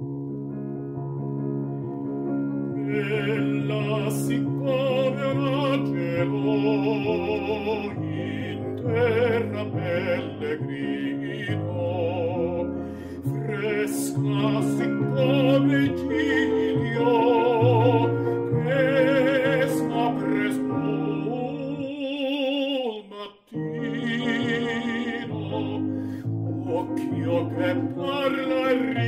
Ella si povera gelo in terra pellegrino, fresca si come giglio, che scopre sul mattino, occhio che parla e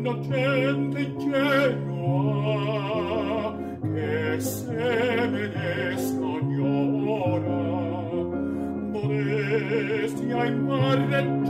innocente ingenua che se me scognora vorresti ai marretto